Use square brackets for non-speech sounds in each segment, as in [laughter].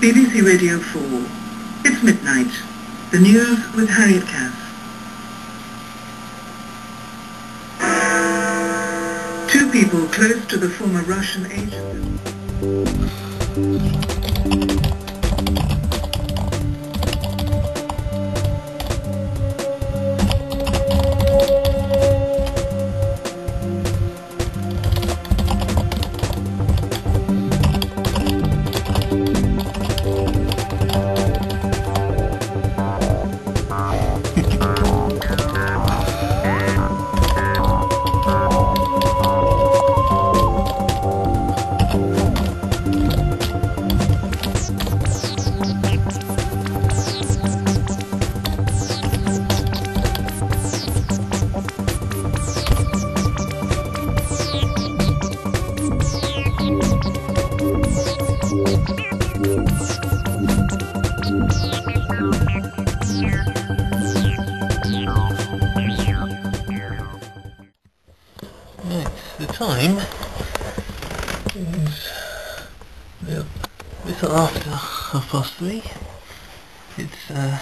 BBC Radio 4. It's midnight. The news with Harriet Cass. Two people close to the former Russian agent. The time is a little after half past three. It's, uh,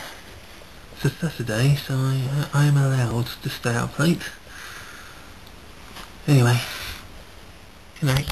it's a Saturday, so I, uh, I am allowed to stay up late. Anyway, good night.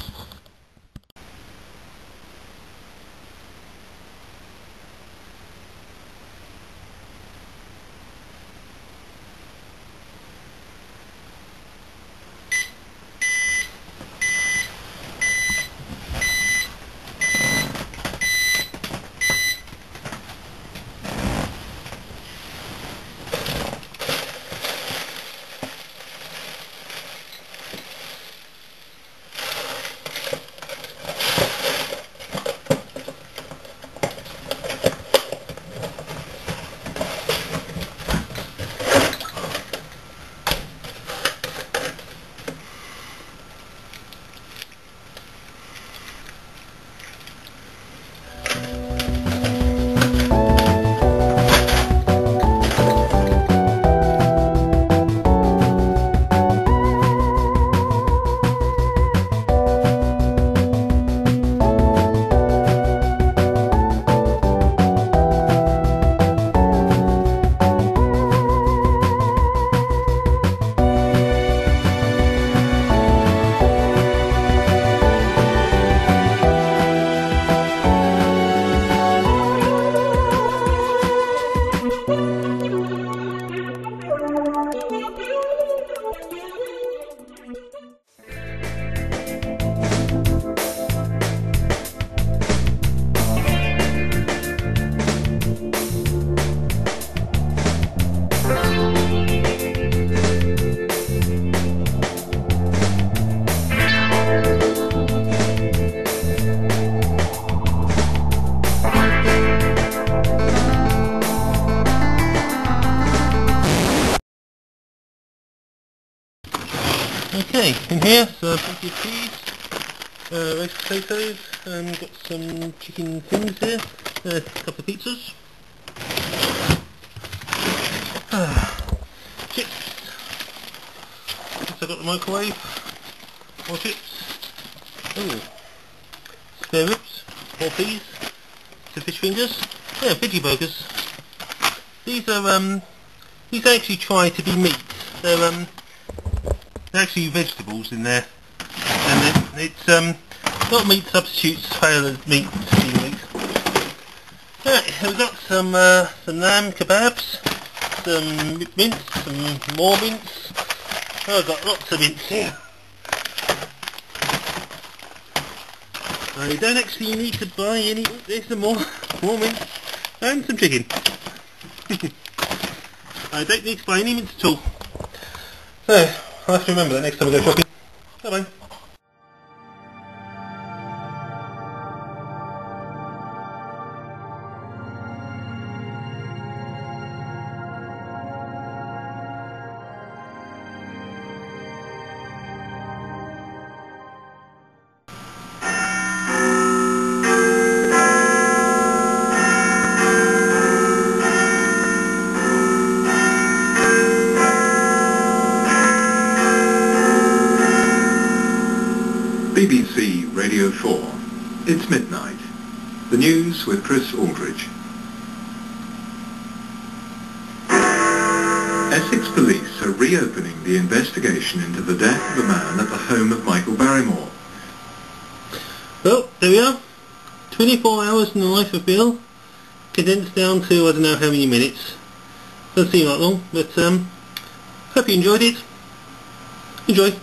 Okay, in here, so plenty of cheese, uh, roast potatoes, and got some chicken things here, uh, a couple of pizzas. Ah, chips. Next I've got the microwave, more chips. Ooh, spare ribs, more peas, some fish fingers, yeah, veggie burgers. These are, um, these actually try to be meat. They're, um, they're actually vegetables in there. And it, it's um, not meat substitutes fail as meat steam. Right, we've got some uh, some lamb kebabs, some mince, some more mince. Oh, I've got lots of mince here. I don't actually need to buy any. There's some more, more mince and some chicken. [laughs] I don't need to buy any mince at all. So, I'll have to remember that next time I go shopping. Bye BBC Radio 4. It's midnight. The news with Chris Aldridge. Essex Police are reopening the investigation into the death of a man at the home of Michael Barrymore. Well, there we are. 24 hours in the life of Bill, condensed down to I don't know how many minutes. Doesn't seem like long, but um, hope you enjoyed it. Enjoy.